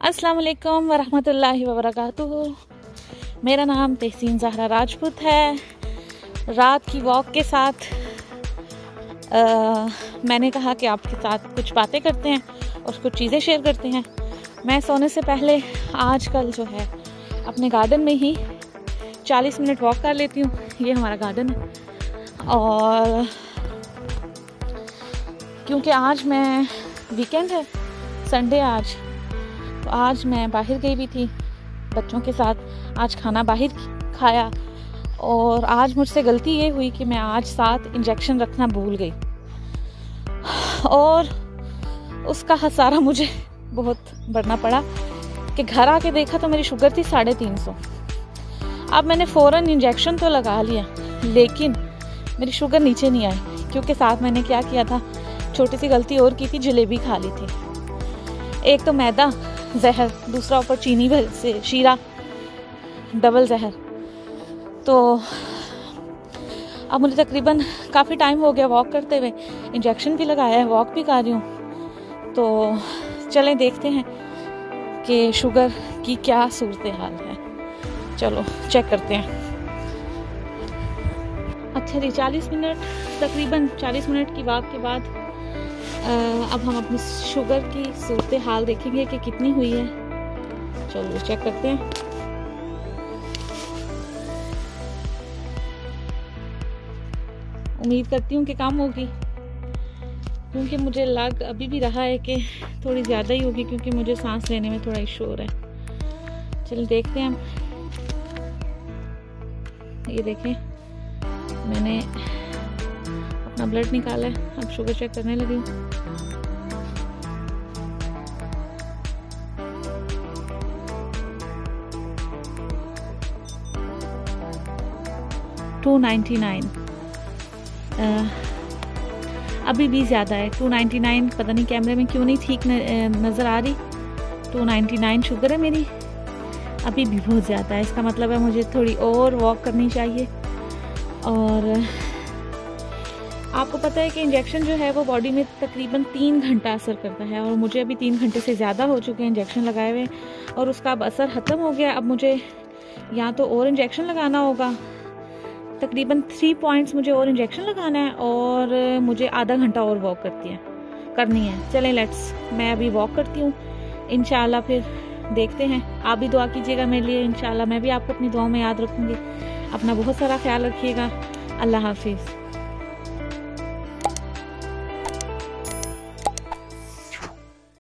अस्सलाम वालेकुम वरहमतुल्लाहि वबरकातुहू। मेरा नाम तहसीन जहरा राजपूत है। रात की वॉक के साथ आ, मैंने कहा कि आपके साथ कुछ बातें करते हैं और कुछ चीज़ें शेयर करते हैं। मैं सोने से पहले आज कल जो है अपने गार्डन में ही 40 मिनट वॉक कर लेती हूँ। ये हमारा गार्डन है। और क्योंकि आज मैं वीकेंड है संडे आज। तो आज मैं बाहर गई भी थी, बच्चों के साथ। आज खाना बाहर खाया और आज मुझसे गलती ये हुई कि मैं आज साथ इंजेक्शन रखना भूल गई। और उसका हसारा मुझे बहुत बढ़ना पड़ा कि घर आके देखा तो मेरी शुगर थी साढ़े तीन सौ। अब मैंने फ़ौरन इंजेक्शन तो लगा लिया, लेकिन मेरी शुगर नीचे नहीं आई, क्योंकि साथ मैंने क्या किया था, छोटी सी गलती और की थी, जलेबी खा ली थी। एक तो मैदा जहर, दूसरा ऊपर चीनी भर से शीरा डबल जहर। तो अब मुझे तकरीबन काफ़ी टाइम हो गया वॉक करते हुए। इंजेक्शन भी लगाया है वॉक भी कर रही हूँ। तो चलें, देखते हैं कि शुगर की क्या सूरत हाल है। चलो चेक करते हैं। अच्छा जी, चालीस मिनट, तकरीबन चालीस मिनट की वॉक के बाद अब हम अपनी शुगर की सूरत हाल देखेंगे कि कितनी हुई है। चलो चेक करते हैं। उम्मीद करती हूँ कि कम होगी, क्योंकि मुझे लग अभी भी रहा है कि थोड़ी ज़्यादा ही होगी, क्योंकि मुझे सांस लेने में थोड़ा इशू हो रहा है। चलो, देखते हैं हम। ये देखें, मैंने अपना ब्लड निकाला है। अब शुगर चेक करने लगी हूँ। टू नाइन्टी नाइन अभी भी ज़्यादा है। टू नाइन्टी नाइन पता नहीं कैमरे में क्यों नहीं ठीक नज़र आ रही। टू नाइन्टी नाइन शुगर है मेरी। अभी भी बहुत ज़्यादा है। इसका मतलब है मुझे थोड़ी और वॉक करनी चाहिए। और आपको पता है कि इंजेक्शन जो है वो बॉडी में तकरीबन तीन घंटा असर करता है और मुझे अभी तीन घंटे से ज़्यादा हो चुके हैं इंजेक्शन लगाए हुए और उसका अब असर ख़त्म हो गया अब मुझे या तो और इंजेक्शन लगाना होगा। तकरीबन थ्री पॉइंट्स मुझे और इंजेक्शन लगाना है और मुझे आधा घंटा और वॉक करती है, करनी है। चलें लेट्स मैं अभी वॉक करती हूँ। इन फिर देखते हैं। आप भी दुआ कीजिएगा मेरे लिए इन मैं भी आपको अपनी दुआओं में याद रखूँगी। अपना बहुत सारा ख्याल रखिएगा। अल्लाह हाफिज़।